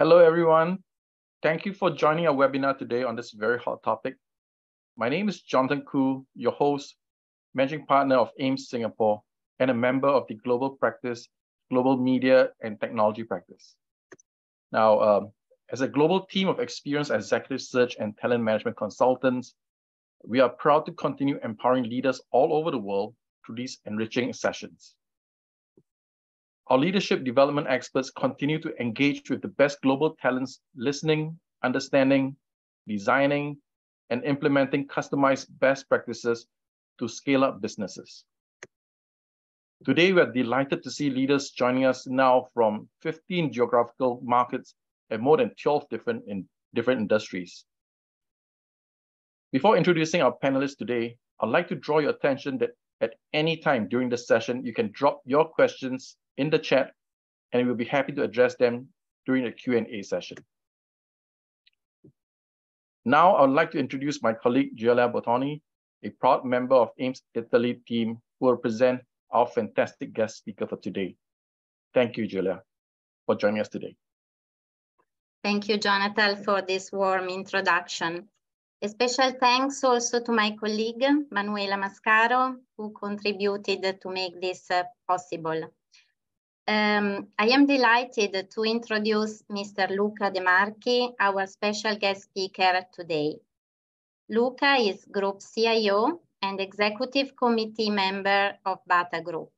Hello, everyone. Thank you for joining our webinar today on this very hot topic. My name is Jonathan Koo, your host, managing partner of AIMS Singapore, and a member of the global practice, global media and technology practice. Now, um, as a global team of experienced executive search and talent management consultants, we are proud to continue empowering leaders all over the world through these enriching sessions. Our leadership development experts continue to engage with the best global talents, listening, understanding, designing, and implementing customized best practices to scale up businesses. Today, we are delighted to see leaders joining us now from 15 geographical markets and more than 12 different, in, different industries. Before introducing our panelists today, I'd like to draw your attention that at any time during the session, you can drop your questions in the chat, and we'll be happy to address them during the Q&A session. Now, I would like to introduce my colleague, Giulia Bottoni, a proud member of AIMS Italy team who will present our fantastic guest speaker for today. Thank you, Giulia, for joining us today. Thank you, Jonathan, for this warm introduction. A special thanks also to my colleague, Manuela Mascaro, who contributed to make this uh, possible. Um, I am delighted to introduce Mr. Luca Demarchi, our special guest speaker today. Luca is Group CIO and Executive Committee member of Bata Group.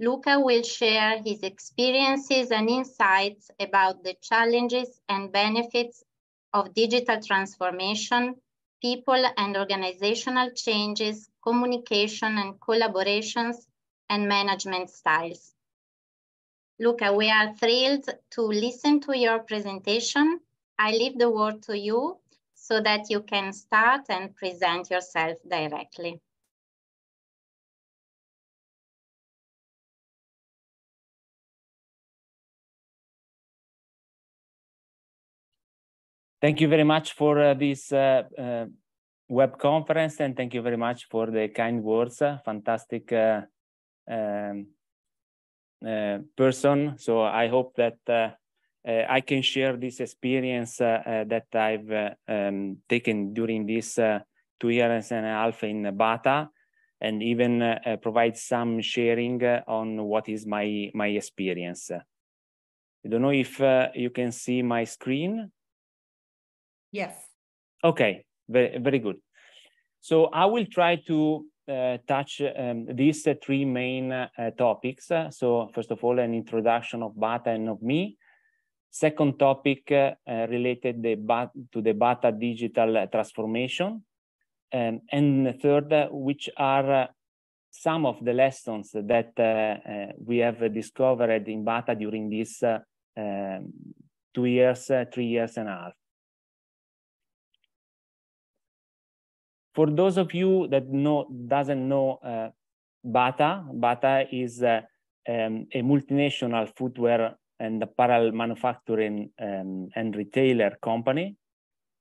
Luca will share his experiences and insights about the challenges and benefits of digital transformation, people and organizational changes, communication and collaborations, and management styles. Luca, we are thrilled to listen to your presentation. I leave the word to you so that you can start and present yourself directly. Thank you very much for uh, this uh, uh, web conference and thank you very much for the kind words. fantastic uh, um, person. So I hope that uh, uh, I can share this experience that I've um, taken during this two years and a half in Bata and even provide some sharing on what is my, my experience. I don't know if you can see my screen. Yes. Okay, very, very good. So I will try to uh, touch um, these uh, three main uh, topics. So first of all, an introduction of Bata and of me. Second topic related the to the Bata digital transformation. Um, and third, which are some of the lessons that uh, we have discovered in Bata during these uh, um, two years, uh, three years and a half. For those of you that know doesn't know uh, Bata, Bata is uh, um, a multinational footwear and apparel manufacturing um, and retailer company.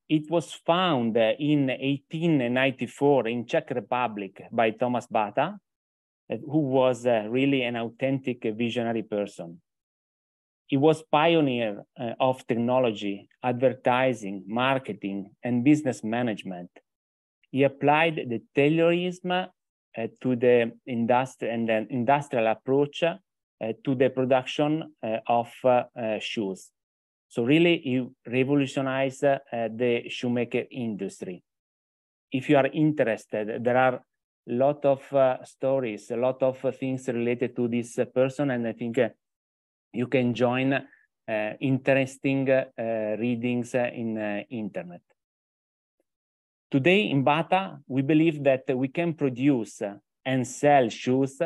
It was founded in 1894 in Czech Republic by Thomas Bata, uh, who was uh, really an authentic visionary person. He was pioneer uh, of technology, advertising, marketing, and business management he applied the Taylorism uh, to the industri and then industrial approach uh, to the production uh, of shoes. So really, he revolutionized the shoemaker industry. If you are interested, there are a lot of stories, a lot of things related to this person, and I think you can join interesting readings in internet. Today in Bata, we believe that we can produce and sell shoes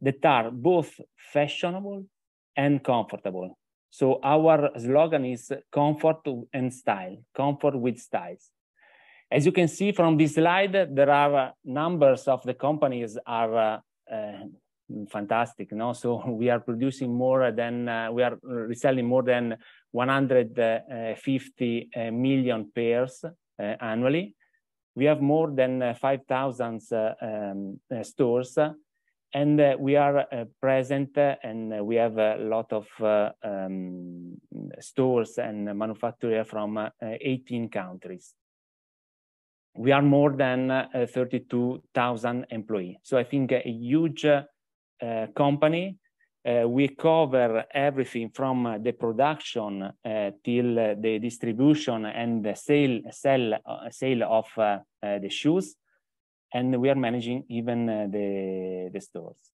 that are both fashionable and comfortable. So our slogan is comfort and style, comfort with styles. As you can see from this slide, there are numbers of the companies are uh, uh, fantastic. No? So we are producing more than, uh, we are reselling more than 150 uh, million pairs uh, annually. We have more than uh, 5,000 uh, um, uh, stores and we are present and we have a lot of um, stores and manufacturers from 18 countries. We are more than 32,000 employees. So I think a huge company uh, we cover everything from uh, the production uh, till the distribution and the sale, sell, sale of the shoes. And we are managing even the, the stores.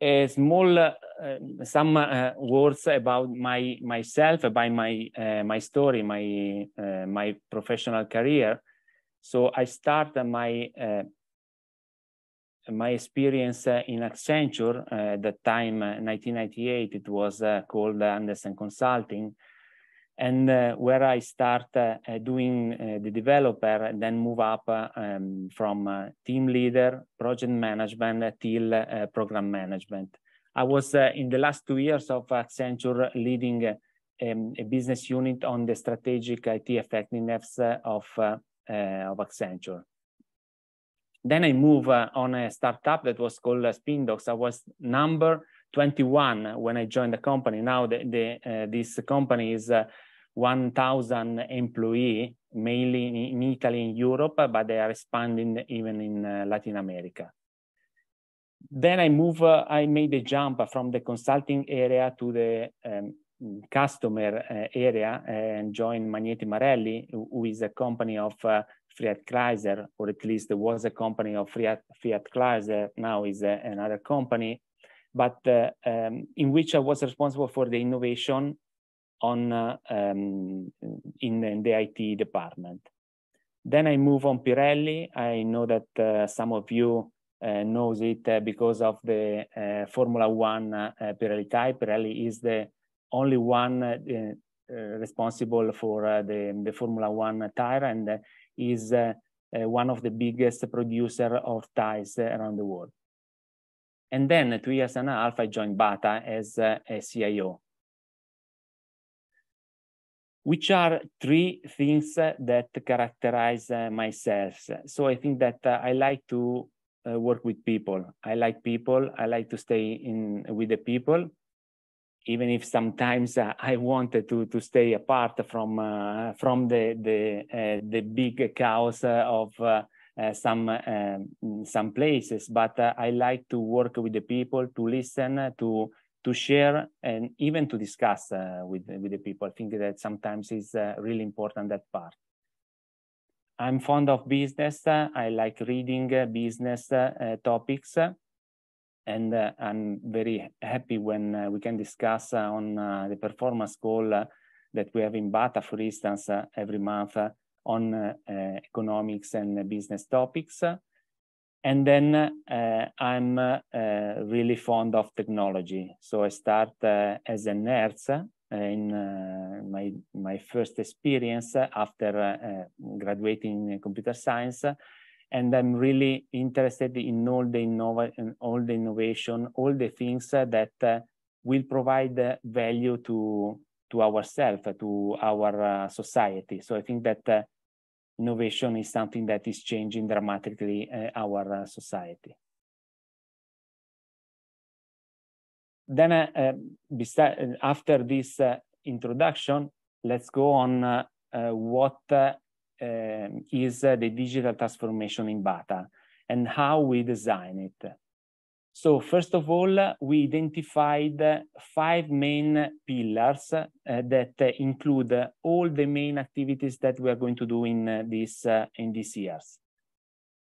a small uh, some uh, words about my myself about my uh, my story my my professional career so i start my my experience uh, in Accenture uh, at that time, 1998, uh, it was uh, called uh, Andersen Consulting, and uh, where I start doing the developer and then move up um, from team leader, project management till program management. I was in the last two years of Accenture leading um, a business unit on the strategic IT effectiveness of, uh, of Accenture. Then I move uh, on a startup that was called uh, Spindox. I was number 21 when I joined the company. Now the, the uh, this company is uh, 1,000 employee, mainly in, Italy and Europe, but they are expanding even in uh, Latin America. Then I move, uh, I made a jump from the consulting area to the um, customer uh, area and joined Magneti Marelli, who is a company of Fiat Chrysler, or at least there was a company of Fiat, Fiat Chrysler, now is a, another company, but uh, um, in which I was responsible for the innovation on uh, um, in, in, the IT department. Then I move on Pirelli. I know that uh, some of you uh, knows it uh, because of the uh, Formula One Pirelli type. Pirelli is the only one responsible for the, the Formula One tire and is uh, uh, one of the biggest producer of ties around the world. And then two years and a half, I joined Bata as uh, a CIO. Which are three things that characterize myself. So I think that I like to work with people. I like people. I like to stay in with the people even if sometimes uh, I wanted to to stay apart from uh, from the the uh, the big chaos uh, of uh, uh, some um, some places, but I like to work with the people, to listen, to to share, and even to discuss with with the people. I think that sometimes is really important that part. I'm fond of business. I like reading business topics and uh, I'm very happy when uh, we can discuss uh, on uh, the performance call uh, that we have in Bata, for instance, uh, every month on economics and business topics. And then I'm really fond of technology. So I start as a nerd in my, my first experience after graduating in computer science and I'm really interested in all the innova all the innovation, all the things that uh, will provide value to to ourselves, to our uh, society. So I think that uh, innovation is something that is changing dramatically uh, our uh, society. Then, uh, after this introduction, let's go on what um, is uh, the digital transformation in Bata and how we design it. So first of all, we identified five main pillars uh, that uh, include all the main activities that we are going to do in uh, this uh, in these years.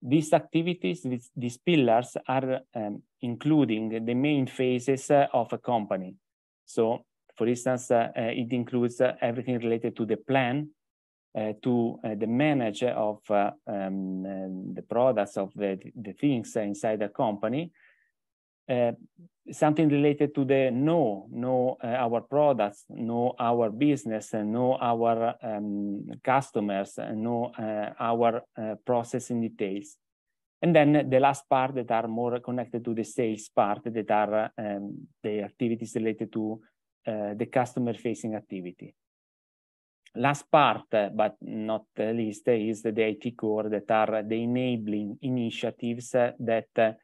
These activities, these, these pillars are um, including the main phases uh, of a company. So for instance, it includes everything related to the plan, uh, to uh, the manager of uh, um, the products of the, the things inside the company. something related to the know, know our products, know our business, and know our um, customers, know our process in details. And then the last part that are more connected to the sales part that are um, the activities related to uh, the customer facing activity. Last part, but not least, is the IT core that are the enabling initiatives that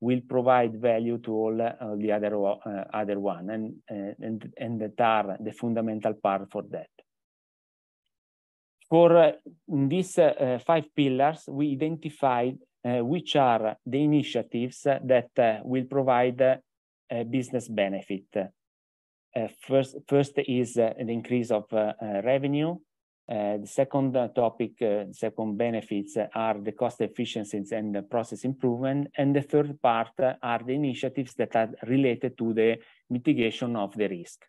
will provide value to all uh, the other uh, other one and, uh, and and that are the fundamental part for that. For uh, these uh, five pillars, we identified which are the initiatives that will provide a business benefit. First, first is an increase of revenue uh, the second uh, topic, uh, second benefits are the cost efficiencies and the process improvement. And the third part are the initiatives that are related to the mitigation of the risk.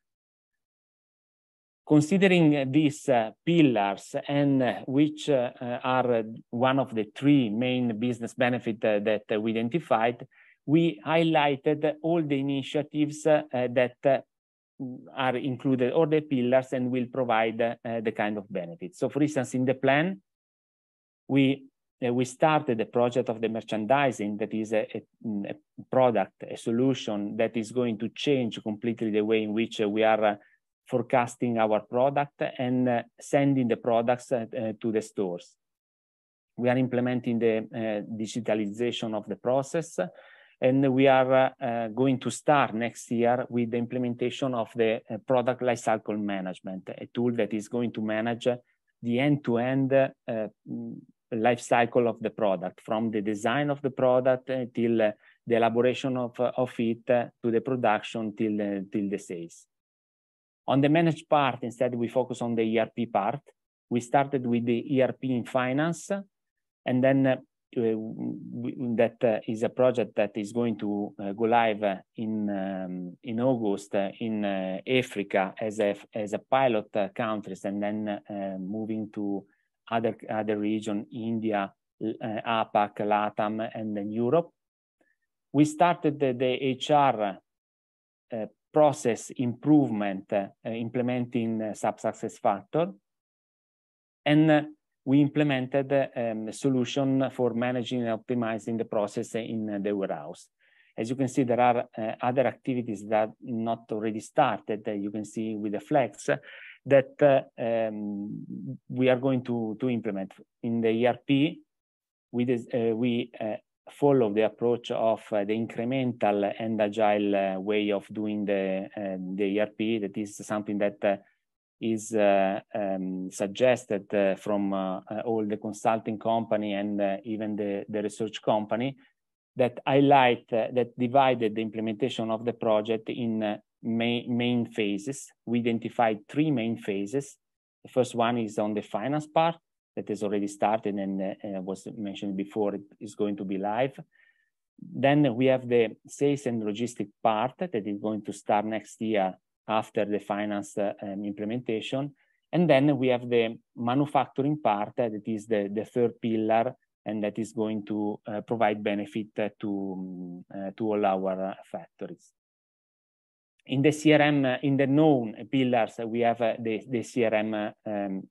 Considering these uh, pillars and uh, which uh, are one of the three main business benefits that we identified, we highlighted all the initiatives that are included all the pillars and will provide uh, the kind of benefits. So for instance, in the plan, we uh, we started the project of the merchandising that is a, a, a, product, a solution that is going to change completely the way in which uh, we are uh, forecasting our product and uh, sending the products uh, to the stores. We are implementing the digitalization of the process and we are uh, going to start next year with the implementation of the uh, product lifecycle management, a tool that is going to manage the end-to-end -end, uh, life cycle of the product, from the design of the product till the elaboration of, of it to the production till, till the sales. On the managed part, instead, we focus on the ERP part. We started with the ERP in finance, and then Uh, that uh, is a project that is going to uh, go live uh, in um, in August uh, in uh, Africa as a as a pilot countries and then moving to other other region India, APAC, LATAM, and then Europe. We started the, the HR process improvement implementing SAP success factor, and we implemented um, a solution for managing and optimizing the process in the warehouse. As you can see, there are uh, other activities that not already started. You can see with the Flex that uh, um, we are going to, to implement. In the ERP, we, uh, we uh, follow the approach of uh, the incremental and agile way of doing the, the ERP. That is something that is uh, um, suggested uh, from uh, all the consulting company and even the, the research company that highlight that divided the implementation of the project in main, main phases. We identified three main phases. The first one is on the finance part that has already started and uh, was mentioned before it is going to be live. Then we have the sales and logistic part that is going to start next year after the finance um, implementation. And then we have the manufacturing part that is the, the third pillar and that is going to uh, provide benefit to, uh, to all our factories. In the CRM, in the known pillars, we have uh, the, the CRM um,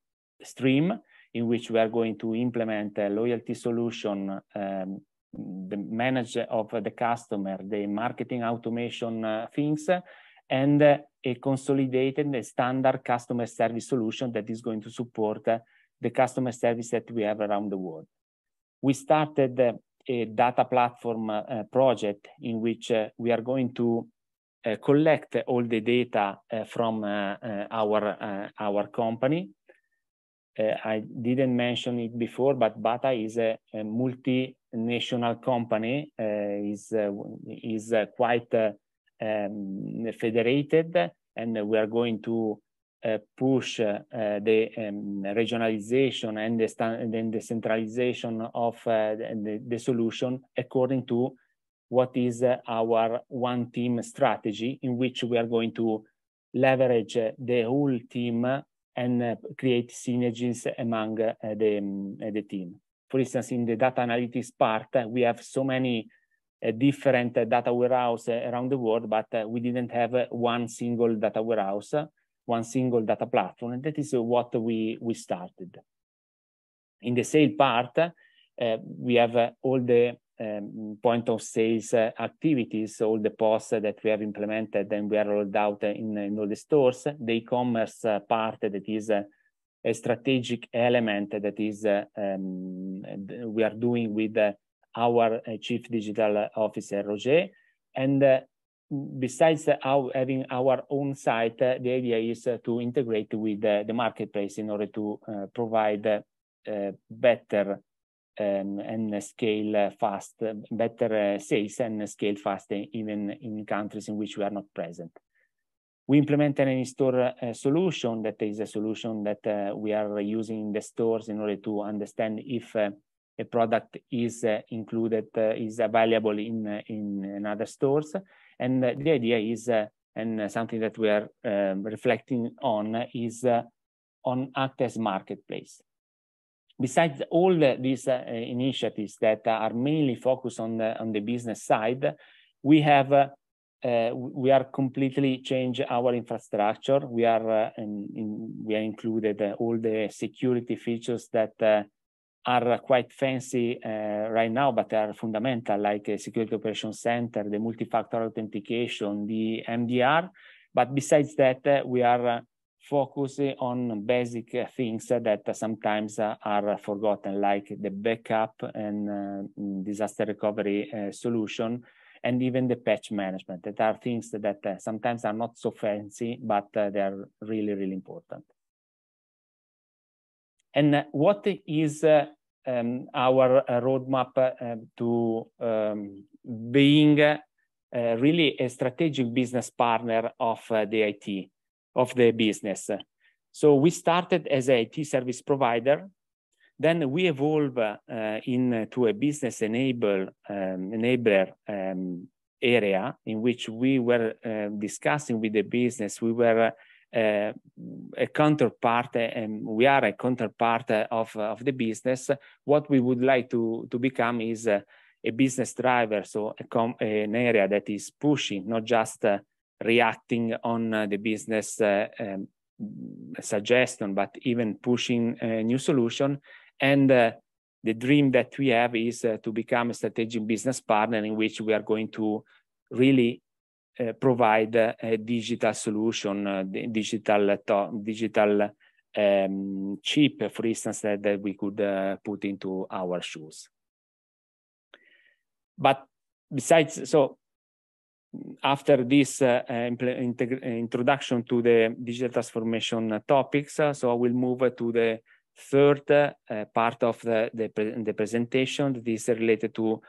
stream in which we are going to implement a loyalty solution, um, the manage of the customer, the marketing automation uh, things, and a consolidated standard customer service solution that is going to support the customer service that we have around the world. We started a data platform uh, project in which uh, we are going to uh, collect all the data uh, from uh, uh, our our company. I didn't mention it before, but Bata is a, a multinational company. is is quite um, federated, and we are going to uh, push uh, the um, regionalization and the, and the centralization of uh, the, the, solution according to what is uh, our one team strategy in which we are going to leverage the whole team and uh, create synergies among uh, the, um, the team. For instance, in the data analytics part, we have so many different data warehouse around the world, but uh, we didn't have one single data warehouse, one single data platform, and that is what we, we started. In the sale part, uh, we have uh, all the um, point of sales uh, activities, all the posts that we have implemented and we are rolled out in, in all the stores. The e-commerce uh, part that is uh, a strategic element that is um, we are doing with our Chief Digital Officer, Roger. And besides our, having our own site, the idea is to integrate with the marketplace in order to provide better um, and scale fast, better sales and scale fast even in countries in which we are not present. We implement an in-store uh, solution that is a solution that uh, we are using in the stores in order to understand if uh, a product is included, is available in, in another stores. And the idea is, and something that we are um, reflecting on is on act as marketplace. Besides all the, these uh, initiatives that are mainly focused on the, on the business side, we have uh, uh, we are completely change our infrastructure. We are uh, in, in, we are included uh, all the security features that uh, are quite fancy eh, right now, but they are fundamental, like a security operations center, the multi-factor authentication, the MDR. But besides that, eh, we are focus on basic things that sometimes are forgotten, like the backup and uh, disaster recovery uh, solution, and even the patch management. That are things that uh, sometimes are not so fancy, but they are really, really important. And what is um, our roadmap to um, being really a strategic business partner of the IT? of the business. So we started as a IT service provider. Then we evolve uh, into a business enable, um, enabler um, area in which we were uh, discussing with the business. We were uh, a counterpart, and we are a counterpart of, of the business. What we would like to, to become is a business driver, so an area that is pushing, not just uh, reacting on uh, the business uh, um, suggestion, but even pushing a new solution. And uh, the dream that we have is to become a strategic business partner in which we are going to really uh, provide uh, a digital solution, digital digital um, chip, for instance, that, that we could put into our shoes. But besides, so after this uh, introduction to the digital transformation topics, uh, so I will move to the third part of the, the, the, presentation that is related to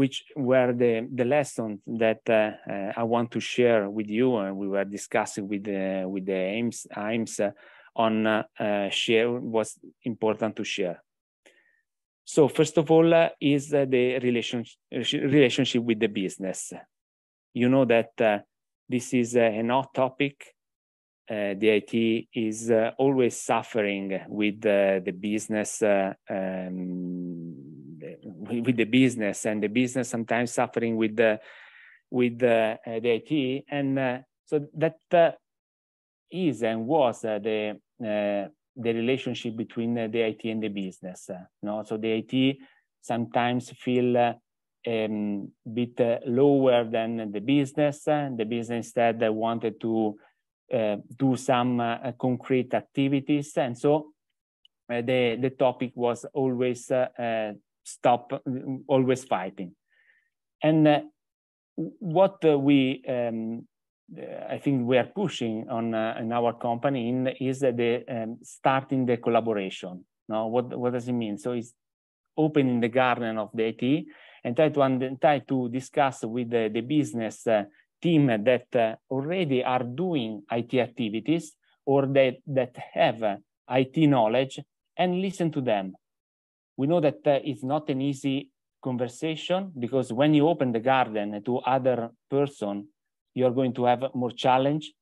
which were the, the lessons that uh, uh, I want to share with you. And we were discussing with the, with the AIMS, AIMS on uh, share what's important to share. So first of all is the relationship, relationship with the business you know that uh, this is uh, an hot topic. Uh, the IT is uh, always suffering with the business, uh, um, with the business, and the business sometimes suffering with the with the, uh, the IT, and so that is and was the the relationship between the IT and the business. no, so the IT sometimes feel um, bit uh, lower than the business. And the business instead wanted to uh, do some uh, concrete activities. And so uh, the, the topic was always uh, uh, stop, always fighting. And what we, um, I think we are pushing on in our company in is the um, starting the collaboration. Now, what, what does it mean? So it's opening the garden of the IT and try to, try to discuss with the, the business uh, team that uh, already are doing IT activities or that, that have uh, IT knowledge and listen to them. We know that it's not an easy conversation because when you open the garden to other person, you're going to have more challenge.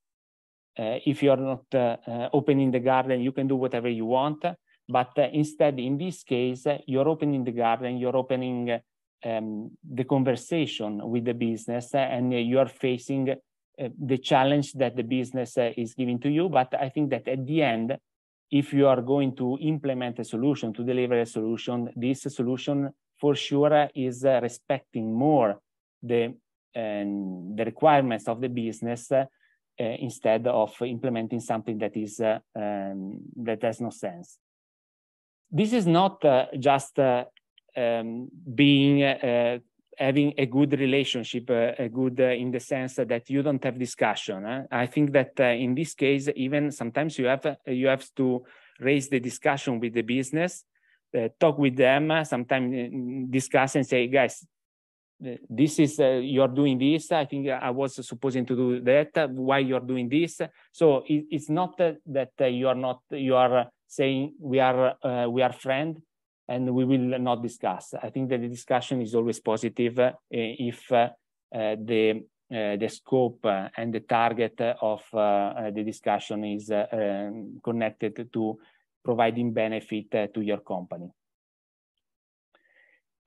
Uh, if you're not uh, uh, opening the garden, you can do whatever you want. But instead, in this case, you're opening the garden, you're opening um, the conversation with the business and you are facing uh, the challenge that the business uh, is giving to you. But I think that at the end, if you are going to implement a solution, to deliver a solution, this solution for sure is uh, respecting more the, um, the requirements of the business uh, instead of implementing something that is uh, um, that has no sense. This is not uh, just um, being having a good relationship, uh, a good uh, in the sense that you don't have discussion. Eh? I think that uh, in this case, even sometimes you have you have to raise the discussion with the business, talk with them, sometimes discuss and say, guys, this is uh, you're doing this i think i was supposing to do that why you're doing this so it, it's not uh, that uh, you are not you are saying we are we are friend and we will not discuss i think that the discussion is always positive if the uh, the scope uh, and the target of uh, the discussion is um, connected to providing benefit to your company.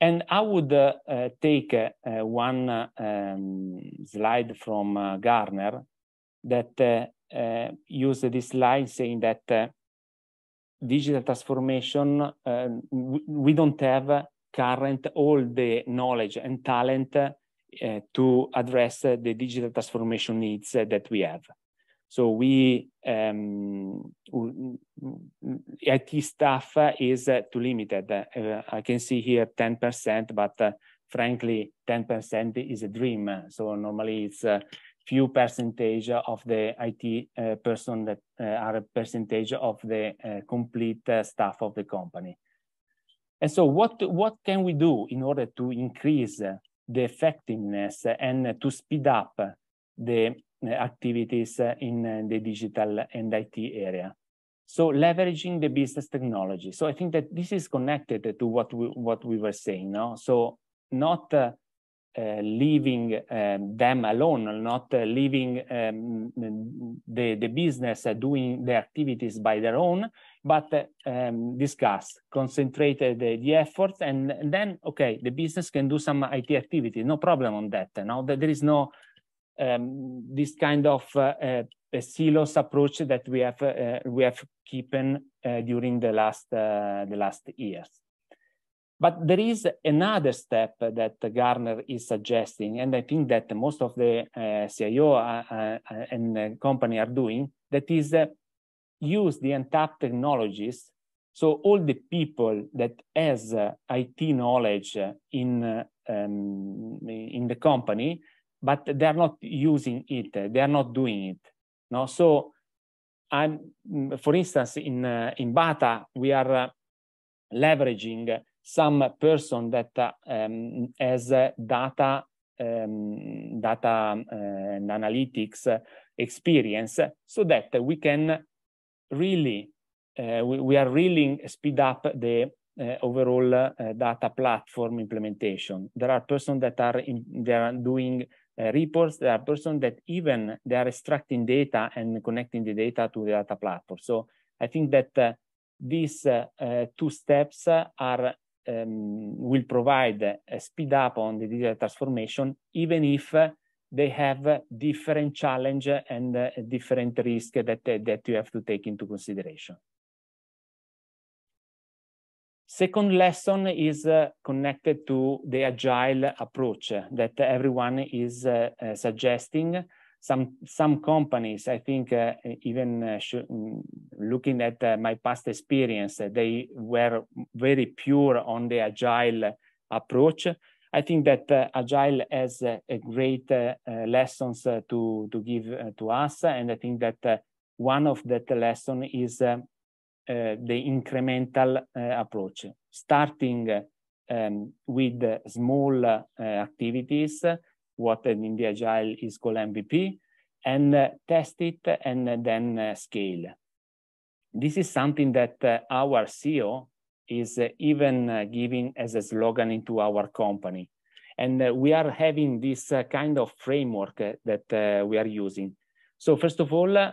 And I would uh, uh, take uh, one um, slide from Gartner that used this slide saying that digital transformation, we don't have current all the knowledge and talent uh, to address uh, the digital transformation needs uh, that we have. So we um, IT staff is uh, too limited. Uh, I can see here 10%, but uh, frankly, 10% is a dream. So normally it's few percentage of the IT uh, person that uh, are a percentage of the uh, complete staff of the company. And so what, what can we do in order to increase the effectiveness and to speed up the activities in the digital and IT area. So leveraging the business technology. So I think that this is connected to what we, what we were saying. No? So not uh, uh, leaving um, them alone, not uh, leaving um, the, the business uh, doing the activities by their own, but um, discuss, concentrate the, the efforts, and, then, okay, the business can do some IT activity, no problem on that. No? There is no um, this kind of uh, uh, silos approach that we have uh, we have keeping during the last the last years. But there is another step that Gartner is suggesting, and I think that most of the uh, CIO uh, uh, and company are doing, that is use the untapped technologies. So all the people that has IT knowledge in, um, in the company but they are not using it. They are not doing it. No, so I'm, for instance, in uh, in Bata, we are uh, leveraging some person that uh, um, has data um, data uh, and analytics experience, so that we can really uh, we, we, are really speed up the uh, overall uh, data platform implementation. There are persons that are in, they are doing uh, reports. There are persons that even they are extracting data and connecting the data to the data platform. So I think that uh, these uh, uh two steps are um, will provide a speed up on the digital transformation, even if they have different challenge and different risk that, that you have to take into consideration. Second lesson is uh, connected to the agile approach that everyone is uh, uh, suggesting. Some some companies, I think, uh, even uh, mm, looking at uh, my past experience, they were very pure on the agile approach. I think that agile has a great lessons to to give to us, and I think that one of that lesson is uh, the incremental uh, approach, starting um, with small uh, activities, what in the agile is called MVP, and uh, test it and then uh, scale. This is something that uh, our CEO is even giving as a slogan into our company. And we are having this kind of framework that we are using. So first of all,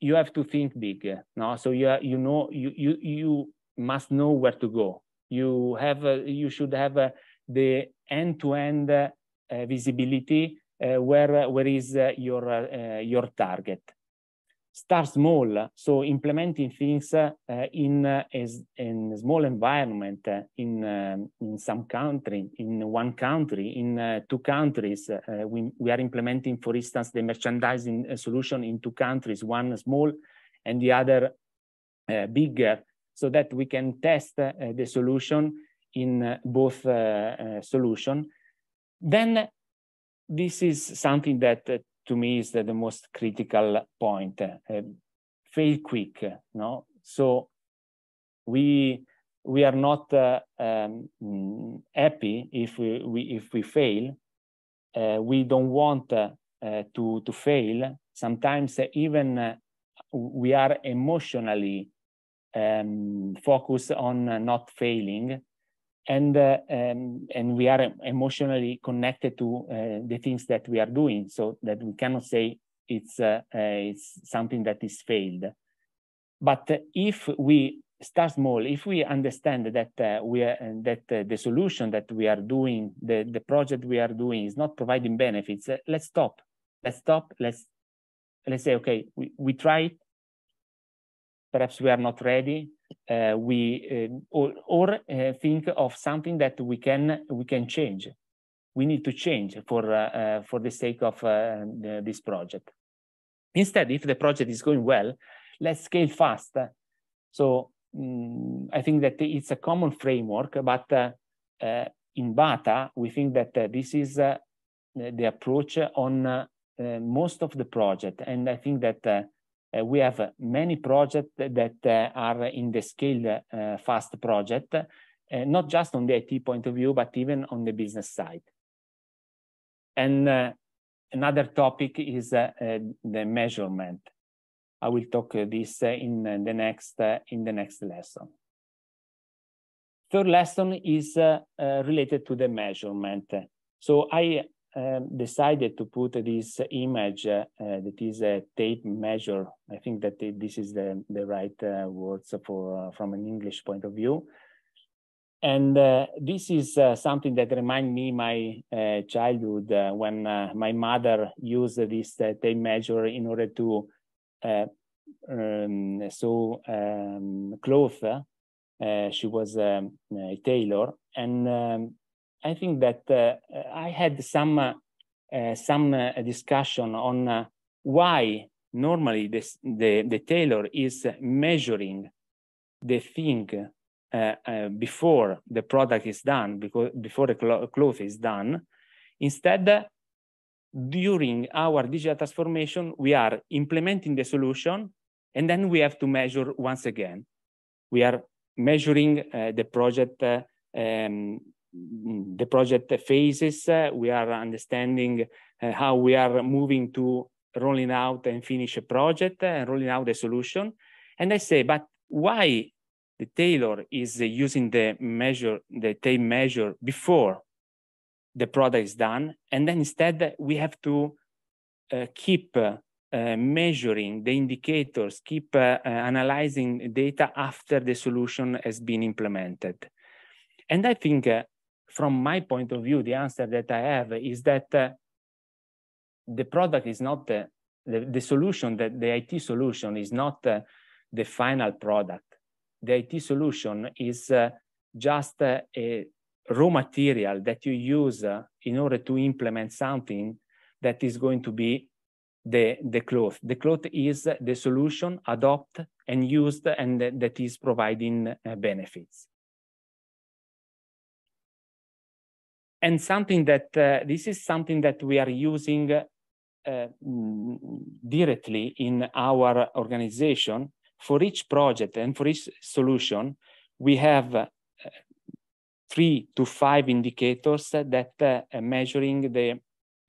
you have to think big no so you you know you you you must know where to go you have uh, you should have uh, the end-to-end -end, uh, visibility uh, where where is uh, your uh, your target start small. So implementing things uh, in, uh, in a small environment uh, in, um, in some country, in one country, in uh, two countries. Uh, we, we are implementing, for instance, the merchandising uh, solution in two countries, one small and the other bigger, so that we can test the solution in both solution, then this is something that to me is the, the most critical point. fail quick, no? So we we are not uh, um, happy if we, we, if we fail. Uh, we don't want uh, to to fail. Sometimes even we are emotionally um, focused on not failing, and uh, um, and we are emotionally connected to uh, the things that we are doing, so that we cannot say it's uh, it's something that is failed. But if we start small, if we understand that uh, we are that uh, the solution that we are doing, the the project we are doing is not providing benefits, uh, let's stop. Let's stop. Let's let's say, okay, we, we try. Perhaps we are not ready. Uh, we uh, or, or uh, think of something that we can we can change. We need to change for for the sake of the, this project. Instead, if the project is going well, let's scale fast. So um, I think that it's a common framework, but uh, uh, in Bata, we think that uh, this is the approach on most of the project. And I think that Uh, we have many projects that uh, are in the scale uh, fast project, not just on the IT point of view, but even on the business side. And another topic is the measurement. I will talk uh, this uh, in uh, the next in the next lesson. Third lesson is related to the measurement. So I um, decided to put this image uh, that is a tape measure. I think that this is the, the right uh, words for uh, from an English point of view. And this is something that reminds me my childhood when my mother used this tape measure in order to uh, um, so um, clothes. Uh, she was um, a tailor, and um, I think that uh, I had some uh, some discussion on why normally this, the the tailor is measuring the thing uh, uh, before the product is done, because before the clo cloth is done. Instead, during our digital transformation, we are implementing the solution and then we have to measure once again. We are measuring uh, the project, uh, um, the project phases. Uh, we are understanding uh, how we are moving to rolling out and finish a project and rolling out a solution. And I say, but why the tailor is using the measure, the tape measure before the product is done. And then instead we have to uh, keep uh, measuring the indicators, keep uh, analyzing data after the solution has been implemented. And I think uh, from my point of view, the answer that I have is that uh, the product is not the, the, the, solution, that the IT solution is not the final product. The IT solution is just a raw material that you use uh, in order to implement something that is going to be the, the cloth. The cloth is the solution adopted and used and that is providing uh, benefits. And something that, uh, this is something that we are using uh, directly in our organization. For each project and for each solution, we have uh, three to five indicators that uh, measuring the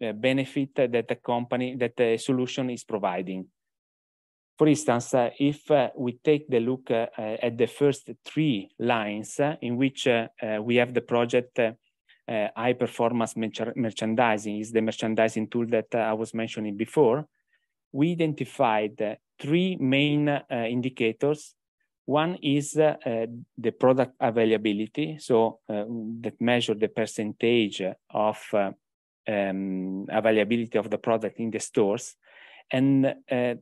uh, benefit that the company, that the solution is providing. For instance, uh, if we take the look at the first three lines in which we have the project high performance merchandising is the merchandising tool that I was mentioning before, we identified three main indicators one is uh, the product availability, so uh, that measure the percentage of uh, um, availability of the product in the stores. And uh,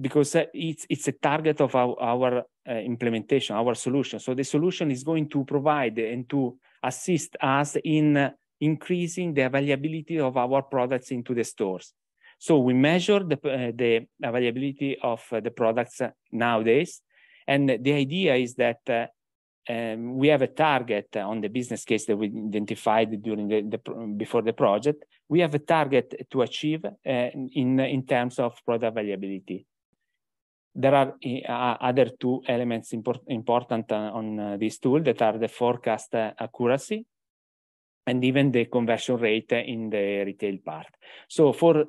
because uh, it's, it's a target of our, our uh, implementation, our solution. So the solution is going to provide and to assist us in increasing the availability of our products into the stores. So we measure the, the availability of the products nowadays and the idea is that uh, um, we have a target on the business case that we identified during the, the before the project. We have a target to achieve uh, in in terms of product availability. There are uh, other two elements import, important uh, on uh, this tool that are the forecast uh, accuracy and even the conversion rate in the retail part. So for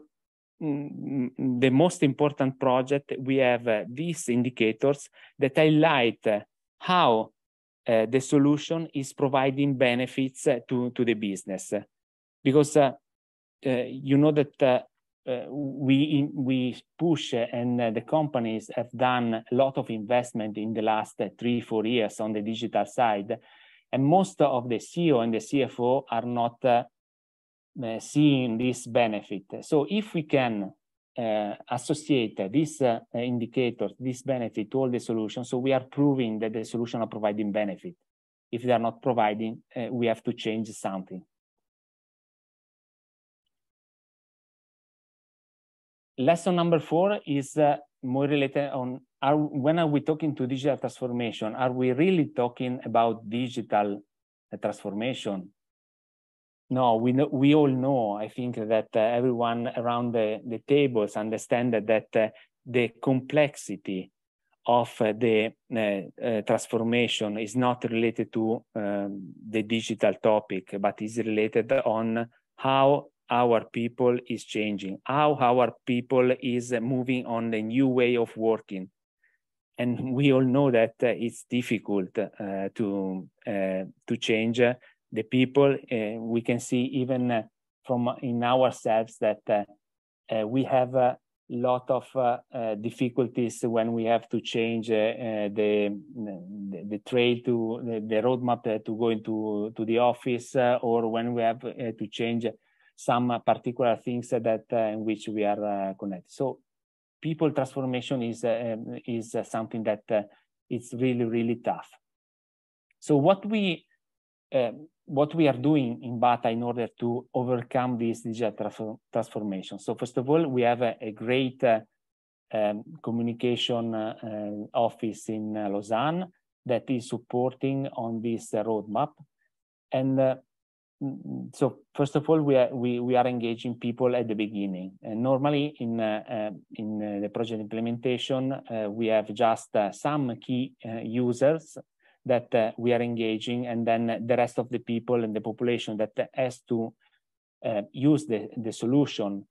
mm, the most important project, we have uh, these indicators that highlight how uh, the solution is providing benefits to, to the business. Because you know that we, we push and the companies have done a lot of investment in the last three, four years on the digital side. And most of the CEO and the CFO are not uh, seeing this benefit. So if we can uh, associate this uh, indicator, this benefit to all the solutions. So we are proving that the solution are providing benefit. If they are not providing, uh, we have to change something. Lesson number four is uh, more related on are, when are we talking to digital transformation? Are we really talking about digital uh, transformation? No, we know, we all know. I think that uh, everyone around the, the tables understand that, that uh, the complexity of uh, the uh, transformation is not related to um, the digital topic, but is related on how our people is changing, how our people is moving on the new way of working. And we all know that uh, it's difficult uh, to uh, to change the people. Uh, we can see even uh, from in ourselves that uh, we have a lot of difficulties when we have to change the, the, the trail to the, the roadmap to go into to the office or when we have to change some particular things that in which we are connected. So people transformation is uh, is uh, something that uh, it's really really tough. So what we what we are doing in Bata in order to overcome this digital transformation. So first of all, we have a, a great uh, um, communication uh, uh, office in uh, Lausanne that is supporting on this uh, roadmap. And uh, so first of all, we are, we, we are engaging people at the beginning. And normally in, in the project implementation, we have just some key users that uh, we are engaging and then the rest of the people and the population that has to uh, use the, the solution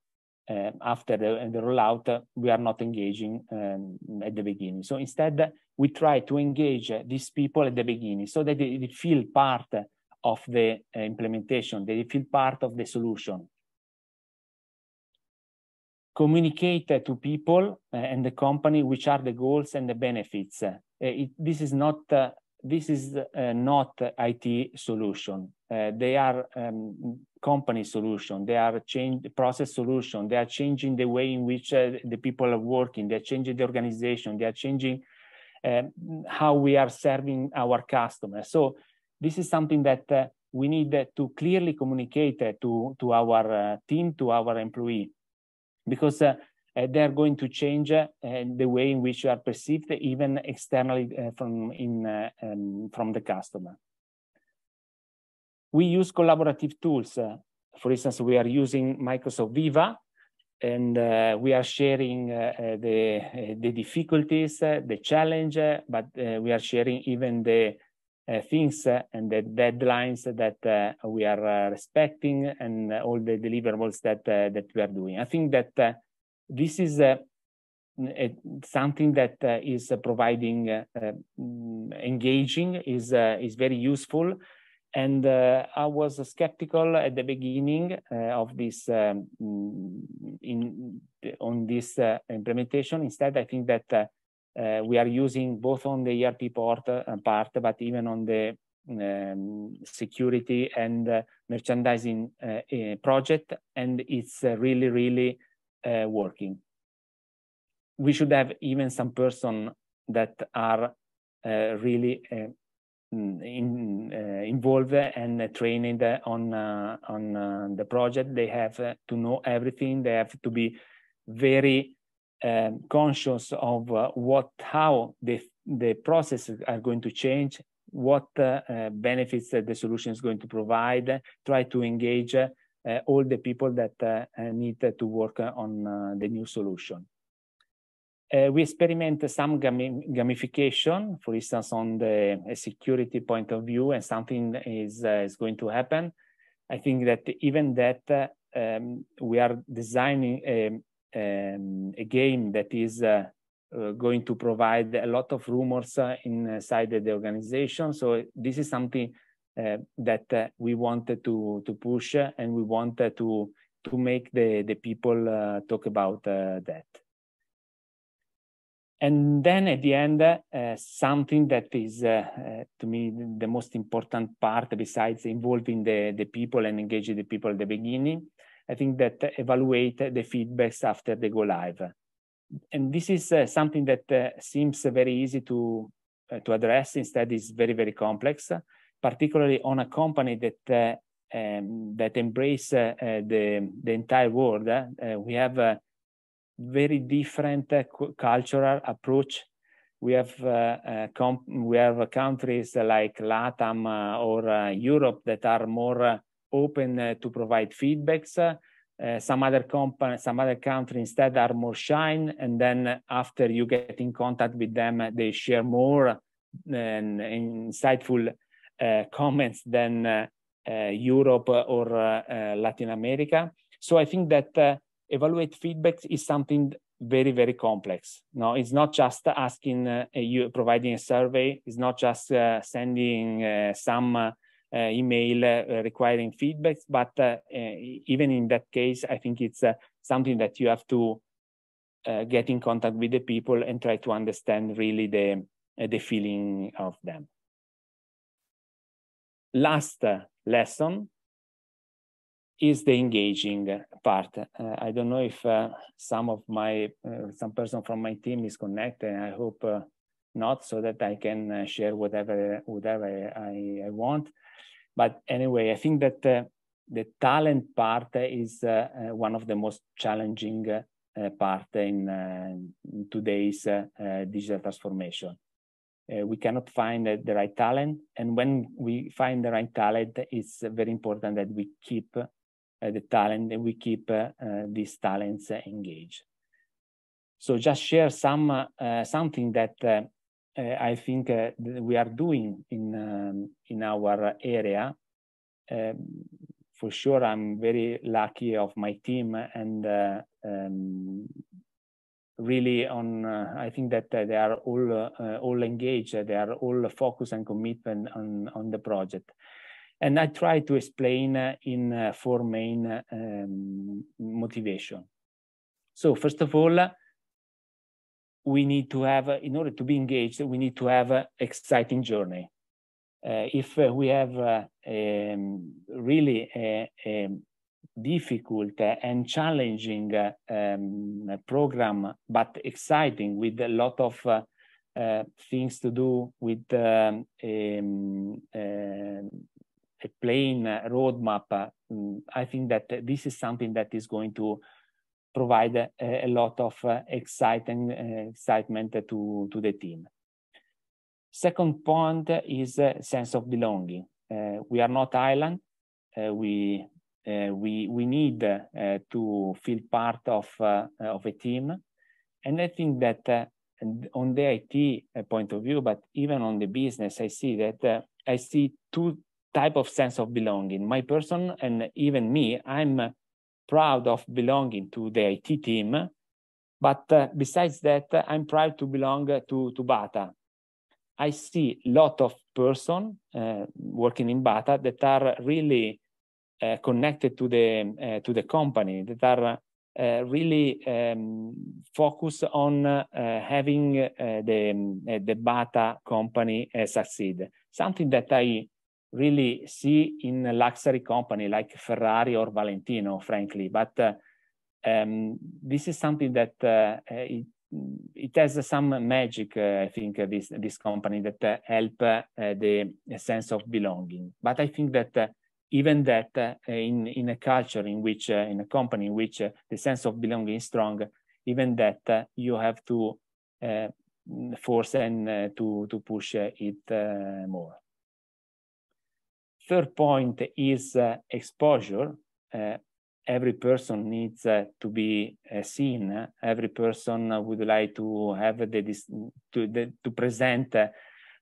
uh, after the, the rollout, uh, we are not engaging um, at the beginning. So instead, we try to engage these people at the beginning so that they, they feel part of the uh, implementation, they feel part of the solution. Communicate to people uh, and the company which are the goals and the benefits. It, this is not this is uh, not IT solution. Uh, they are um, company solution. They are change process solution. They are changing the way in which uh, the people are working. They're changing the organization. They are changing um, how we are serving our customers. So this is something that uh, we need to clearly communicate to to our uh, team, to our employee, because uh, uh, they're going to change uh, the way in which you are perceived even externally uh, from in um, from the customer. We use collaborative tools. for instance, we are using Microsoft Viva, and uh, we are sharing uh, the uh, the difficulties, the challenge, but we are sharing even the things and the deadlines that we are respecting and all the deliverables that that we are doing. I think that this is something that uh, is uh, providing uh, mm, engaging is is very useful and uh, I was skeptical at the beginning uh, of this um, in on this uh, implementation. Instead, I think that we are using both on the ERP part, part but even on the um, security and merchandising project, and it's really, really uh, working. We should have even some person that are uh, really uh, mm, in, uh, involved and trained on uh, on uh, the project. They have to know everything. They have to be very um, conscious of what how the the processes are going to change what benefits the solution is going to provide, try to engage all the people that need to work on the new solution. Uh, we experiment some gamification, for instance, on the security point of view, and something is, uh, is going to happen. I think that even that uh, um, we are designing a, um, a game that is uh, uh, going to provide a lot of rumors uh, inside the organization. So this is something that we wanted to to push, and we wanted to to make the the people talk about that. And then at the end, uh, something that is, uh, uh, to me, the most important part, besides involving the, the people and engaging the people at the beginning, I think that evaluate the feedbacks after they go live. And this is uh, something that uh, seems very easy to, uh, to address, instead is very, very complex, particularly on a company that um, that embrace the, the entire world. we have a very different uh, cultural approach. We have uh, uh, we have countries like LATAM or Europe that are more open to provide feedbacks. Uh, some other company, some other countries instead are more shy, and then after you get in contact with them, they share more and, insightful uh, comments than uh, Europe or Latin America. So I think that evaluate feedback is something very, very complex. No, it's not just asking uh, you providing a survey. It's not just uh, sending uh, some uh, email uh, requiring feedbacks, but uh, even in that case, I think it's something that you have to get in contact with the people and try to understand really the the feeling of them. Last lesson is the engaging part. Uh, I don't know if uh, some of my, uh, some person from my team is connected. I hope uh, not, so that I can uh, share whatever whatever I, I, want. But anyway, I think that uh, the talent part is uh, uh, one of the most challenging uh, part in, in today's digital transformation. we cannot find the right talent, and when we find the right talent, it's very important that we keep uh, the talent and we keep uh, uh, these talents engaged. So just share some something that I think we are doing in um, in our area. Um, for sure, I'm very lucky of my team and um, really on uh, i think that uh, they are all uh, all engaged they are all focused and commitment on on the project and I try to explain uh, in uh, four main um, motivation. So first of all, we need to have, in order to be engaged, we need to have an exciting journey. Uh, if uh, we have uh, um, really a, a, difficult and challenging uh, um, program, but exciting with a lot of things to do with um, um a plain roadmap, mm, I think that this is something that is going to provide a, a lot of uh, exciting, uh, excitement to, to the team. Second point is a sense of belonging. Uh, we are not island. Uh, we, uh, we, we need uh, to feel part of, of a team. And I think that on the IT point of view, but even on the business, I see that I see two type of sense of belonging. My person and even me, I'm proud of belonging to the IT team. But uh, besides that, I'm proud to belong to, to Bata. I see a lot of person uh, working in Bata that are really uh, connected to the uh, to the company, that are uh, really um, focused on uh, having the the Bata company succeed. Something that I really see in a luxury company like Ferrari or Valentino, frankly. But uh, um, this is something that uh, it, it, has some magic, uh, I think, uh, this this company that uh, help uh, the sense of belonging. But I think that even that in in a culture in which in a company in which the sense of belonging is strong, even that you have to force and uh, to, to push it more. Third point is exposure every person needs uh, to be uh, seen. Every person would like to have the to the, to present uh,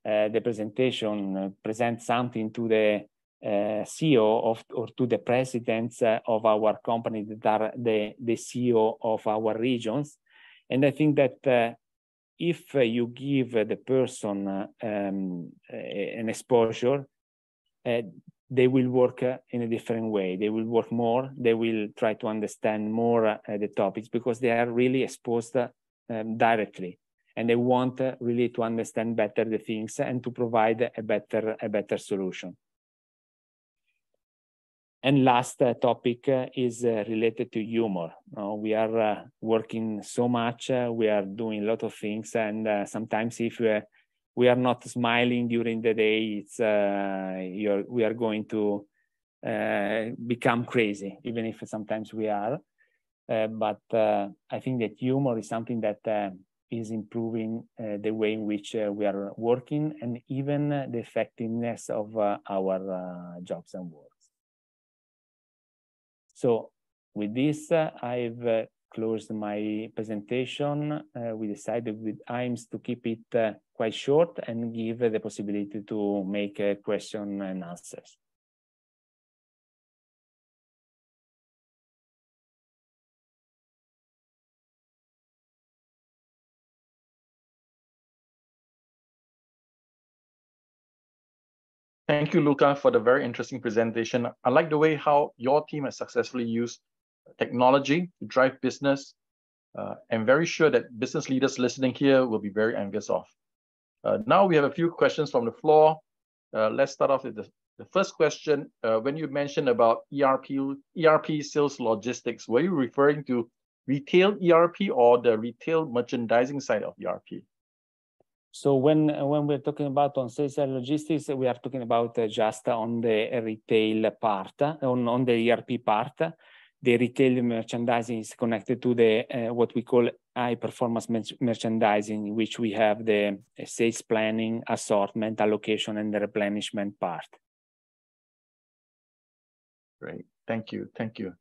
the presentation, present something to the CEO of or to the presidents of our company that are the the CEO of our regions. And I think that if you give the person um, an exposure, uh, they will work uh, in a different way. They will work more. They will try to understand more uh, the topics because they are really exposed uh, um, directly, and they want uh, really to understand better the things and to provide a better a better solution. And last topic is related to humor. we are working so much. we are doing a lot of things, and sometimes if we are not smiling during the day, it's uh, we are going to uh, become crazy, even if sometimes we are. Uh, but uh, I think that humor is something that uh, is improving uh, the way in which we are working and even the effectiveness of our jobs and works. So with this, I've closed my presentation. Uh, we decided with AIMS to keep it uh, quite short and give the possibility to make a question and answers. Thank you, Luca, for the very interesting presentation. I like the way how your team has successfully used technology to drive business. Uh, I'm very sure that business leaders listening here will be very envious of. Uh, now we have a few questions from the floor. Uh, let's start off with the, the first question. Uh, when you mentioned about ERP, ERP sales logistics, were you referring to retail ERP or the retail merchandising side of ERP? So when when we're talking about on sales and logistics, we are talking about uh, just on the retail part, on, on the ERP part the retail merchandising is connected to the uh, what we call high performance merchandising, in which we have the uh, sales planning, assortment, allocation, and the replenishment part. Great, thank you, thank you.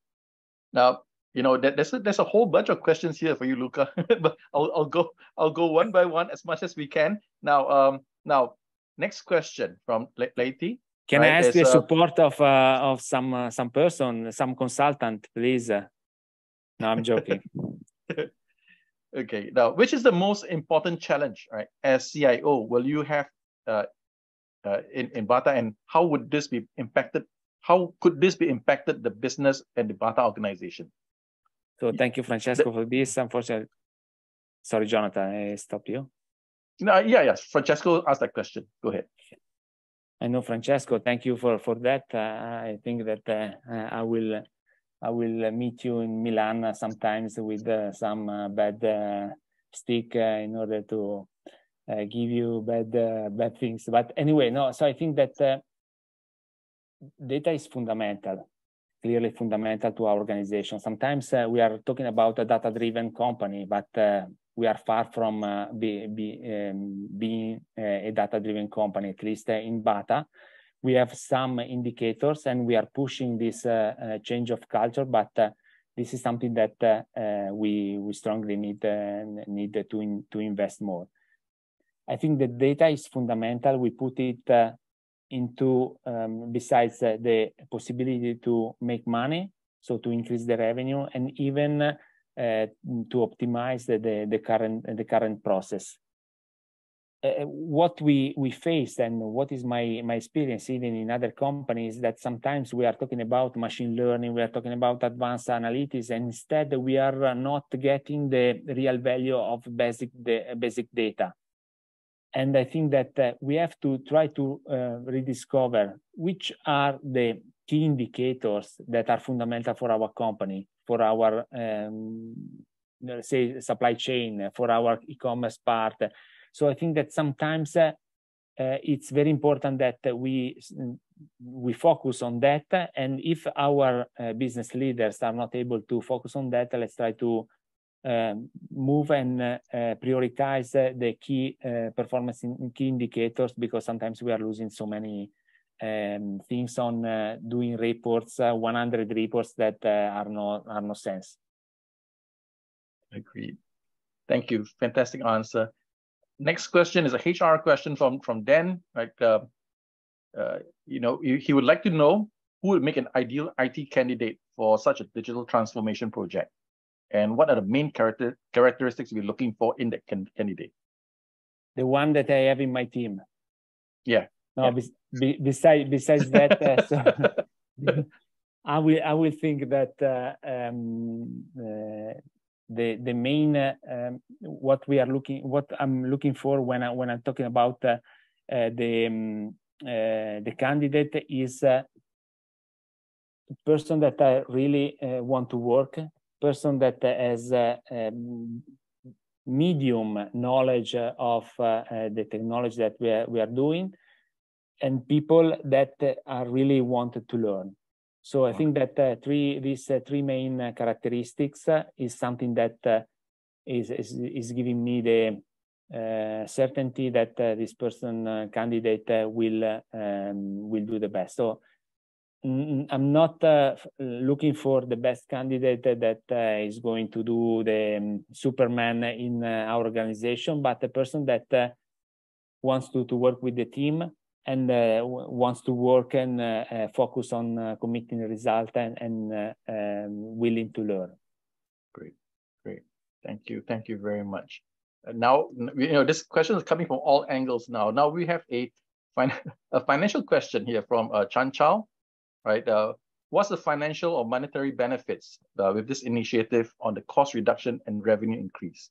Now, you know there's a, there's a whole bunch of questions here for you, Luca, but I'll I'll go I'll go one by one as much as we can. Now, um, now next question from Le Leiti. Can right? I ask the support of uh, of some uh, some person, some consultant, please? No, I'm joking. okay. Now, which is the most important challenge, right? As CIO, will you have uh, uh, in in Bata, and how would this be impacted? How could this be impacted the business and the Bata organization? So thank you, Francesco, for this. Unfortunately, sorry, Jonathan, I stopped you. No, yeah, yes. Francesco asked that question. Go ahead. I know Francesco. Thank you for for that. Uh, I think that uh, I will I will meet you in Milan sometimes with uh, some uh, bad uh, stick uh, in order to give you bad bad things. But anyway, no. So I think that data is fundamental, clearly fundamental to our organization. Sometimes we are talking about a data-driven company, but we are far from uh, be, be, um, being a data-driven company, at least uh, in Bata. We have some indicators and we are pushing this uh, uh change of culture, but uh, this is something that uh, we, we strongly need, need to, in, to invest more. I think the data is fundamental. We put it into, um, besides the possibility to make money, so to increase the revenue and even uh, to optimize the, the, the, current the current process. Uh, what we we face and what is my my experience even in other companies that sometimes we are talking about machine learning we are talking about advanced analytics and instead we are not getting the real value of basic the basic data and i think that uh, we have to try to uh, rediscover which are the key indicators that are fundamental for our company for our um, say supply chain for our e-commerce part. So i think that sometimes uh, uh, it's very important that we we focus on that. And if our uh, business leaders are not able to focus on that let's try to um, move and uh, prioritize the key uh, performance in, key indicators because sometimes we are losing so many um, things on uh, doing reports, 100 reports that are no are no sense. Agreed. Thank you. Fantastic answer. Next question is a HR question from from Dan. Right, uh, uh, you know, he would like to know who would make an ideal IT candidate for such a digital transformation project and what are the main character characteristics we're looking for in that can, candidate? The one that I have in my team. Yeah. No, yeah. Be, besides besides that, uh, so I will I will think that uh, um, uh, the the main uh, um, what we are looking what I'm looking for when I when I'm talking about uh, uh, the um, the candidate is a person that I really want to work person that has um, medium knowledge of the technology that we are, we are doing and people that are really wanted to learn. So I think that uh, three these uh, three main uh, characteristics uh, is something that is, is, is giving me the certainty that this person candidate will um, will do the best. So I'm not uh, looking for the best candidate that uh, is going to do the um, Superman in uh, our organization, but a person that uh, wants to, to work with the team and uh, wants to work and uh, focus on committing the result and, and um, willing to learn. Great, great. Thank you. Thank you very much. now, you know, this question is coming from all angles now. Now we have a, fin a financial question here from Chan Chow right? Uh, what's the financial or monetary benefits uh, with this initiative on the cost reduction and revenue increase?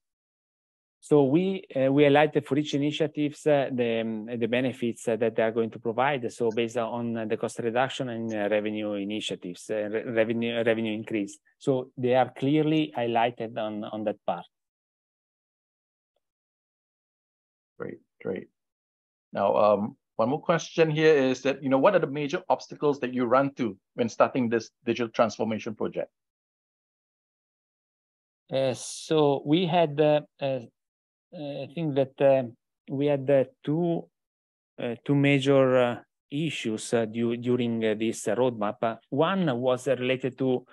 So we uh, we highlighted for each initiatives uh, the um, the benefits uh, that they are going to provide. So based on the cost reduction and uh, revenue initiatives, uh, re revenue revenue increase. So they are clearly highlighted on on that part. Great, great. Now, um, one more question here is that, you know, what are the major obstacles that you run to when starting this digital transformation project? Uh, so we had, uh, uh, I think that uh, we had uh, two uh, two major issues du during this roadmap. One was related to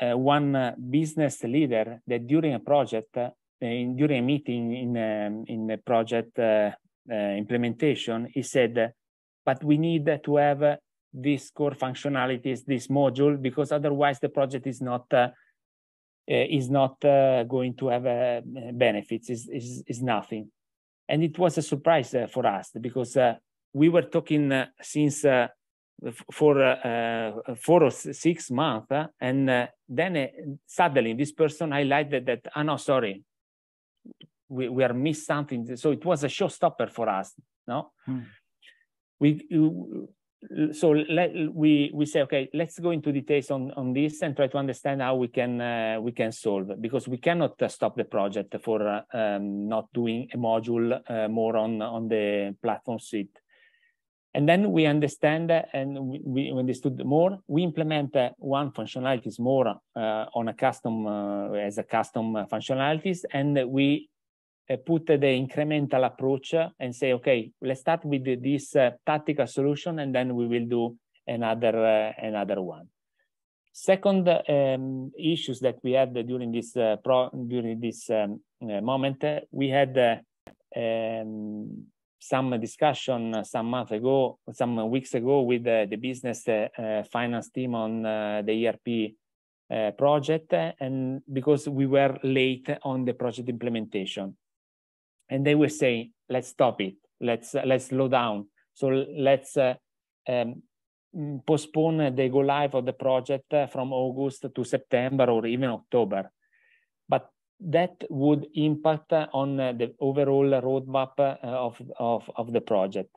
one business leader that during a project, in, during a meeting in um, in the project uh, implementation, he said, but we need to have these core functionalities, this module, because otherwise the project is not uh, is not uh, going to have uh, benefits, is, is, is nothing. And it was a surprise uh, for us because uh, we were talking since for four or six months, and then suddenly this person highlighted that, oh no, sorry, we, we are miss something. So it was a showstopper for us. No, hmm. we so let, we we say okay, let's go into details on on this and try to understand how we can uh, we can solve because we cannot uh, stop the project for uh, um, not doing a module uh, more on on the platform suite. And then we understand and we, we understood more. We implement uh, one functionalities more uh, on a custom as a custom functionalities, and we uh, put the incremental approach and say, okay, let's start with this uh, tactical solution and then we will do another uh, another one. Second um, issues that we had during this uh, pro during this um, uh, moment, uh, we had um, some discussion some months ago, some weeks ago with the business finance team on the ERP project, and because we were late on the project implementation and they were saying, let's stop it, let's let's slow down. So let's uh, um, postpone the go live of the project uh, from August to September or even October. But that would impact on uh, the overall roadmap uh, of, of, of the project.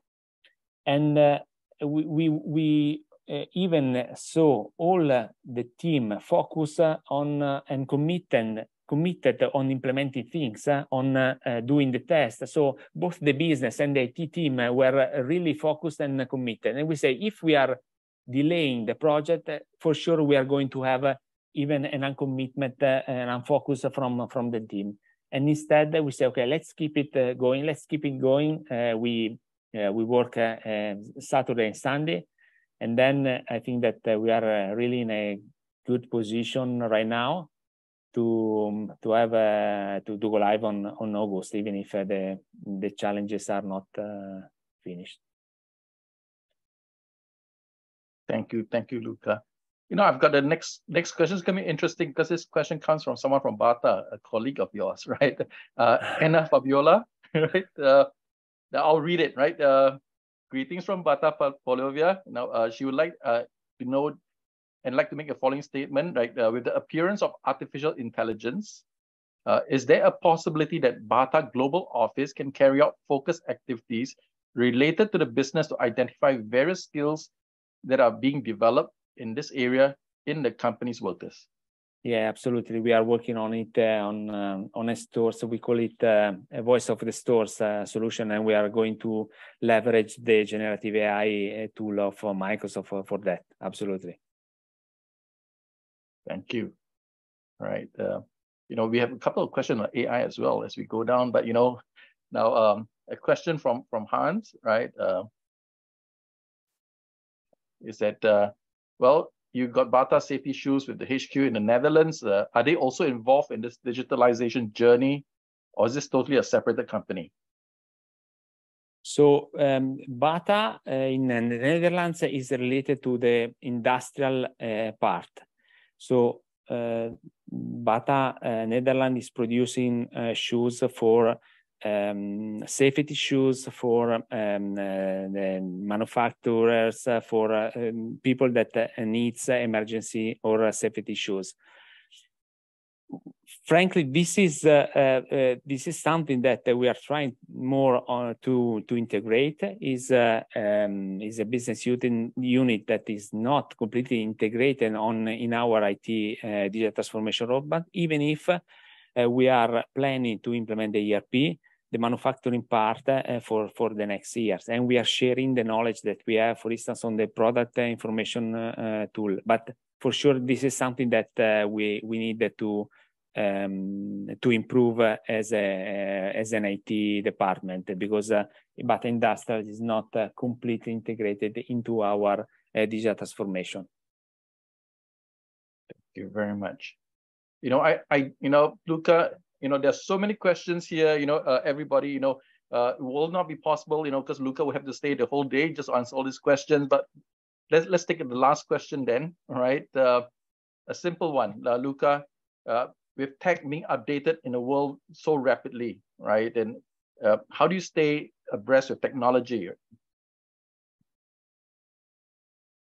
And uh, we, we, we uh, even so, all the team focus on and committed committed on implementing things, uh, on uh, doing the test. So both the business and the IT team were really focused and committed. And we say, if we are delaying the project, for sure we are going to have even an uncommitment eh, and unfocus from from the team. And instead, we say, okay, let's keep it going. Let's keep it going. we we work Saturday and Sunday, and then I think that we are really in a good position right now to um, to have uh, to, to go live on on August, even if uh, the the challenges are not uh, finished. Thank you, thank you, Luca. You know, I've got the next next question is going to be interesting because this question comes from someone from Bata, a colleague of yours, right? Uh, Anna Fabiola, right? Uh, I'll read it, right? Uh, greetings from Bata Bolivia. Now, she would like to know and like to make a following statement, right? Uh, with the appearance of artificial intelligence, uh, is there a possibility that Bata Global Office can carry out focused activities related to the business to identify various skills that are being developed in this area in the company's workers? Yeah, absolutely. We are working on it uh, on um, on a store. So we call it uh, a voice of the stores uh, solution, and we are going to leverage the generative AI uh, tool of uh, Microsoft for, for that. Absolutely. Thank you. All right. Uh, you know, we have a couple of questions on AI as well as we go down, but you know, now um, a question from from Hans, right? Uh, is that uh, well, you got Bata Safety Shoes with the HQ in the Netherlands. Uh, are they also involved in this digitalization journey, or is this totally a separated company? So um, Bata uh, in the Netherlands is related to the industrial uh, part. So uh, Bata uh, Netherlands is producing uh, shoes for um, safety shoes for um, the manufacturers, for um, people that needs emergency or safety shoes frankly, this is uh, uh, this is something that we are trying more on to to integrate. is uh, um, is a business unit that is not completely integrated on in our IT digital transformation roadmap. Even if we are planning to implement the ERP, the manufacturing part uh, for for the next years and we are sharing the knowledge that we have for instance on the product information uh, tool but for sure this is something that uh, we we need to um, to improve uh, as a uh, as an IT department because uh, Bata Industrial is not uh, completely integrated into our uh, digital transformation. Thank you very much. You know, I, I, you know, Luca, you know, there's so many questions here. You know, uh, everybody, you know, it will not be possible, you know, because Luca will have to stay the whole day just answer all these questions. But let's let's take the last question then. All right, a simple one, Luca with tech being updated in a world so rapidly, right? And uh, how do you stay abreast of technology?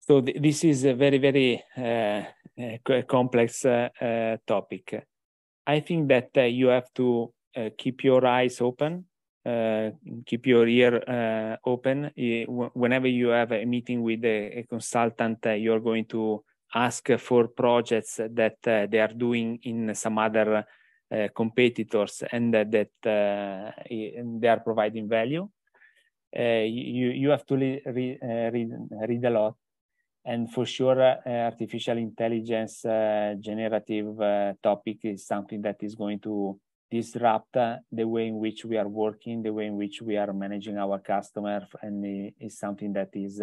So th this is a very, very uh, uh complex uh, uh, topic. I think that uh, you have to keep your eyes open, keep your ear open. Whenever you have a meeting with a, a consultant, you're going to ask for projects that uh, they are doing in some other uh, competitors and that uh, they are providing value. you, you have to read, read, read a lot and for sure, uh, artificial intelligence uh, generative uh, topic is something that is going to disrupt the way in which we are working, the way in which we are managing our customer, and is something that is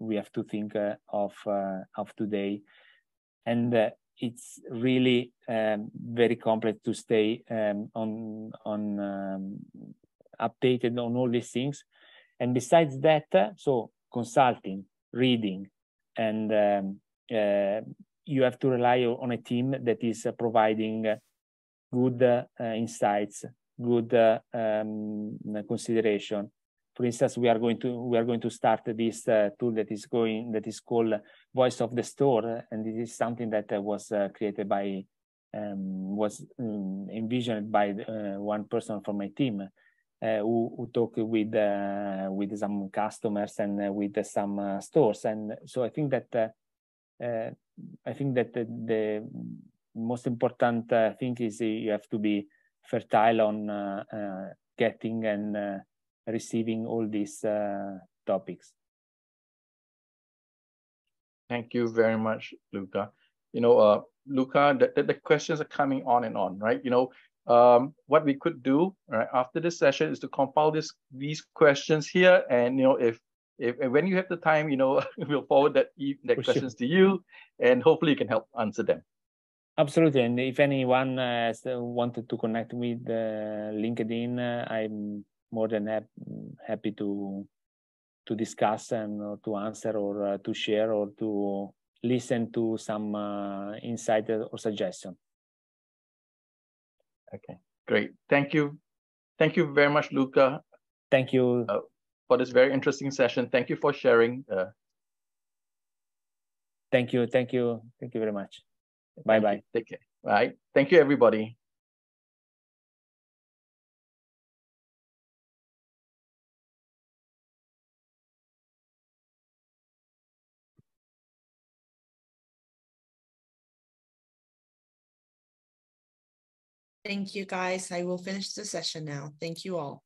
we have to think uh, of uh, of today, and uh, it's really um, very complex to stay um, on on um, updated on all these things. And besides that, so consulting, reading, and um, you have to rely on a team that is providing good uh, insights, good uh, um, consideration, for instance, we are going to we are going to start this uh, tool that is going that is called Voice of the Store, and this is something that uh, was uh, created by um, was um, envisioned by uh, one person from my team uh, who, who talked with uh, with some customers and with some stores, and so I think that I think that the, the most important thing is you have to be fertile on getting and receiving all these uh, topics. Thank you very much, Luca. you know, uh, Luca, the, the, questions are coming on and on, right? You know, um, what we could do right after this session is to compile this these questions here, and you know, if if when you have the time, you know, we'll forward that that For questions sure. to you, and hopefully you can help answer them. Absolutely, and if anyone uh, wanted to connect with uh, LinkedIn, uh, I'm more than ha happy to to discuss and to answer or uh, to share or to listen to some uh, insight or suggestion. Okay, great. Thank you. Thank you very much, Luca. Thank you. Uh, for this very interesting session. Thank you for sharing. Uh, thank you. Thank you. Thank you very much. Bye-bye. Take care. Bye. Thank you, everybody. Thank you, guys. I will finish the session now. Thank you all.